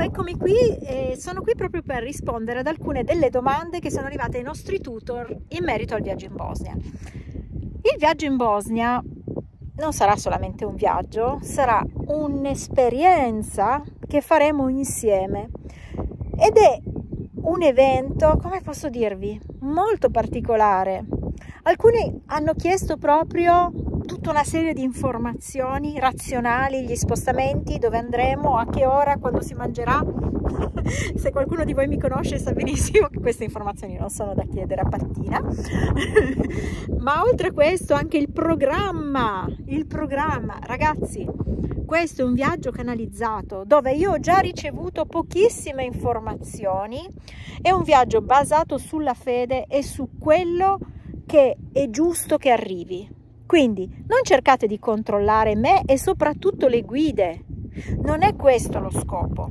eccomi qui e sono qui proprio per rispondere ad alcune delle domande che sono arrivate ai nostri tutor in merito al viaggio in Bosnia. Il viaggio in Bosnia non sarà solamente un viaggio, sarà un'esperienza che faremo insieme ed è un evento, come posso dirvi, molto particolare. Alcuni hanno chiesto proprio tutta una serie di informazioni razionali, gli spostamenti, dove andremo, a che ora, quando si mangerà. Se qualcuno di voi mi conosce sa benissimo che queste informazioni non sono da chiedere a pattina. Ma oltre a questo anche il programma, il programma, ragazzi, questo è un viaggio canalizzato dove io ho già ricevuto pochissime informazioni, è un viaggio basato sulla fede e su quello che è giusto che arrivi. Quindi non cercate di controllare me e soprattutto le guide. Non è questo lo scopo.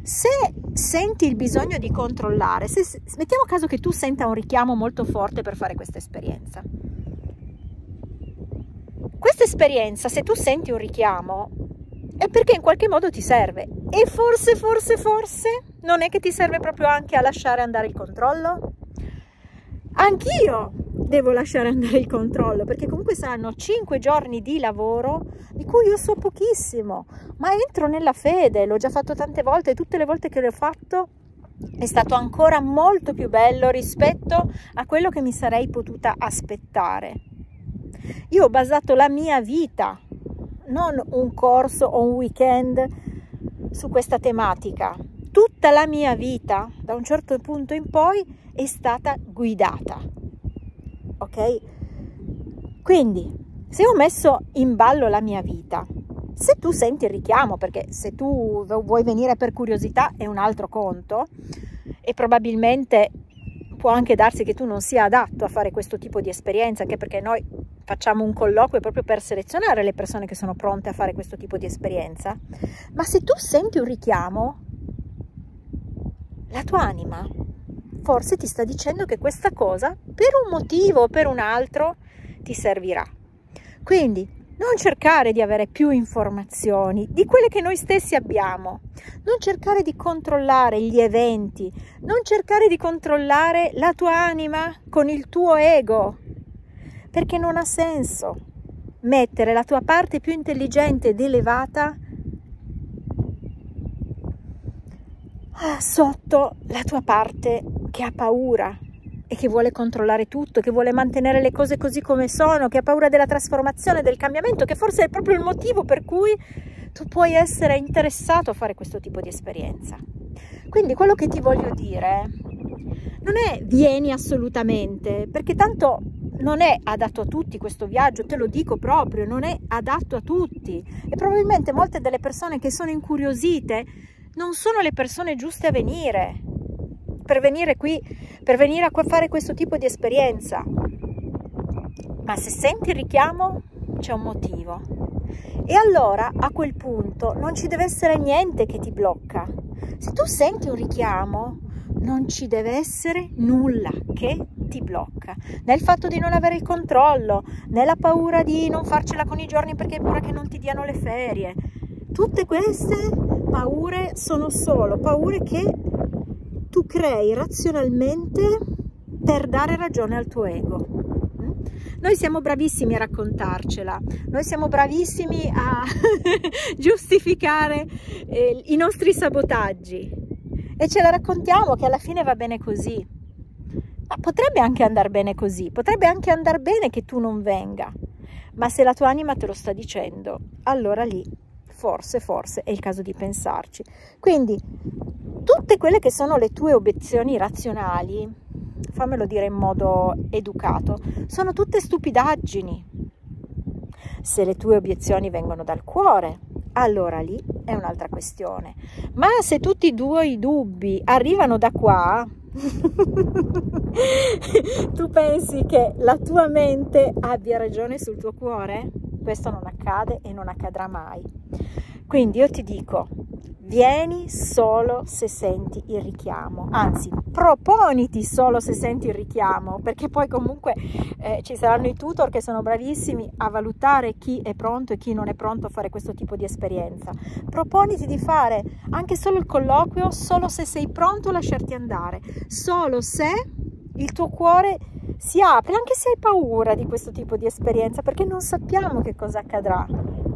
Se senti il bisogno di controllare, se, mettiamo caso che tu senta un richiamo molto forte per fare questa esperienza. Questa esperienza, se tu senti un richiamo, è perché in qualche modo ti serve. E forse, forse, forse, non è che ti serve proprio anche a lasciare andare il controllo? Anch'io devo lasciare andare il controllo perché comunque saranno 5 giorni di lavoro di cui io so pochissimo, ma entro nella fede, l'ho già fatto tante volte e tutte le volte che l'ho fatto è stato ancora molto più bello rispetto a quello che mi sarei potuta aspettare. Io ho basato la mia vita, non un corso o un weekend su questa tematica. Tutta la mia vita, da un certo punto in poi, è stata guidata ok? Quindi, se ho messo in ballo la mia vita, se tu senti il richiamo, perché se tu vuoi venire per curiosità è un altro conto e probabilmente può anche darsi che tu non sia adatto a fare questo tipo di esperienza, anche perché noi facciamo un colloquio proprio per selezionare le persone che sono pronte a fare questo tipo di esperienza, ma se tu senti un richiamo, la tua anima forse ti sta dicendo che questa cosa, per un motivo o per un altro, ti servirà. Quindi non cercare di avere più informazioni di quelle che noi stessi abbiamo, non cercare di controllare gli eventi, non cercare di controllare la tua anima con il tuo ego, perché non ha senso mettere la tua parte più intelligente ed elevata ah, sotto la tua parte che ha paura e che vuole controllare tutto, che vuole mantenere le cose così come sono, che ha paura della trasformazione, del cambiamento, che forse è proprio il motivo per cui tu puoi essere interessato a fare questo tipo di esperienza. Quindi quello che ti voglio dire non è vieni assolutamente, perché tanto non è adatto a tutti questo viaggio, te lo dico proprio, non è adatto a tutti e probabilmente molte delle persone che sono incuriosite non sono le persone giuste a venire per venire qui, per venire a fare questo tipo di esperienza. Ma se senti il richiamo, c'è un motivo. E allora a quel punto non ci deve essere niente che ti blocca. Se tu senti un richiamo, non ci deve essere nulla che ti blocca. Nel fatto di non avere il controllo, nella paura di non farcela con i giorni perché hai paura che non ti diano le ferie. Tutte queste paure sono solo paure che tu crei razionalmente per dare ragione al tuo ego. Noi siamo bravissimi a raccontarcela, noi siamo bravissimi a giustificare eh, i nostri sabotaggi e ce la raccontiamo che alla fine va bene così. Ma potrebbe anche andare bene così, potrebbe anche andare bene che tu non venga, ma se la tua anima te lo sta dicendo, allora lì forse, forse è il caso di pensarci. Quindi tutte quelle che sono le tue obiezioni razionali, fammelo dire in modo educato, sono tutte stupidaggini. Se le tue obiezioni vengono dal cuore, allora lì è un'altra questione. Ma se tutti e due i dubbi arrivano da qua, tu pensi che la tua mente abbia ragione sul tuo cuore? Questo non accade e non accadrà mai. Quindi io ti dico, vieni solo se senti il richiamo, anzi proponiti solo se senti il richiamo, perché poi comunque eh, ci saranno i tutor che sono bravissimi a valutare chi è pronto e chi non è pronto a fare questo tipo di esperienza. Proponiti di fare anche solo il colloquio, solo se sei pronto a lasciarti andare, solo se il tuo cuore si apre, anche se hai paura di questo tipo di esperienza, perché non sappiamo che cosa accadrà.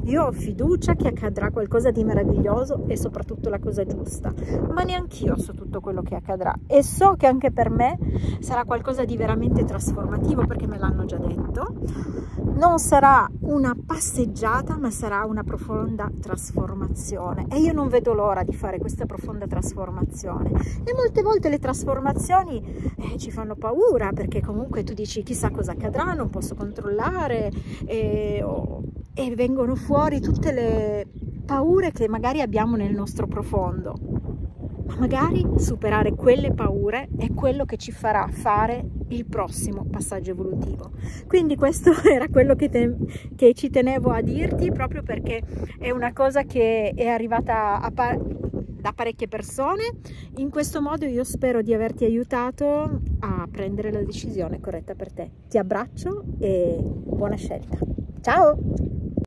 Io ho fiducia che accadrà qualcosa di meraviglioso e soprattutto la cosa giusta, ma neanch'io so tutto quello che accadrà e so che anche per me sarà qualcosa di veramente trasformativo perché me l'hanno già detto. Non sarà una passeggiata, ma sarà una profonda trasformazione e io non vedo l'ora di fare questa profonda trasformazione. E molte volte le trasformazioni eh, ci fanno paura perché comunque tu dici chissà cosa accadrà, non posso controllare e, oh, e vengono fuori tutte le paure che magari abbiamo nel nostro profondo. Ma magari superare quelle paure è quello che ci farà fare il prossimo passaggio evolutivo. Quindi questo era quello che, te, che ci tenevo a dirti proprio perché è una cosa che è arrivata a, da parecchie persone. In questo modo io spero di averti aiutato a prendere la decisione corretta per te. Ti abbraccio e buona scelta. Ciao!